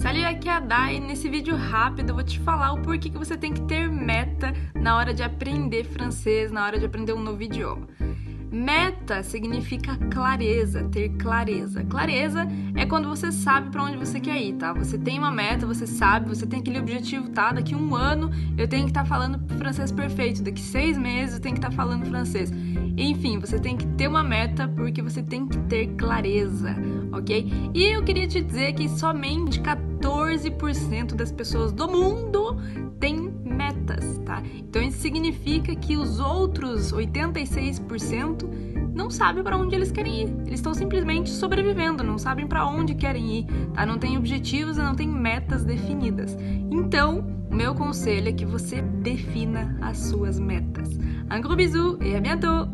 Salut, aqui é a Dai. Nesse vídeo rápido eu vou te falar o porquê que você tem que ter meta na hora de aprender francês, na hora de aprender um novo idioma. Meta significa clareza, ter clareza. Clareza é quando você sabe para onde você quer ir, tá? Você tem uma meta, você sabe, você tem aquele objetivo, tá? Daqui um ano eu tenho que estar tá falando francês perfeito, daqui seis meses eu tenho que estar tá falando francês. Enfim, você tem que ter uma meta porque você tem que ter clareza, ok? E eu queria te dizer que somente 14% das pessoas do mundo têm metas, tá? Então isso significa que os outros 86% não sabem para onde eles querem ir. Eles estão simplesmente sobrevivendo, não sabem para onde querem ir, tá? Não têm objetivos e não têm metas definidas. Então, o meu conselho é que você defina as suas metas. Un gros bisou et à bientôt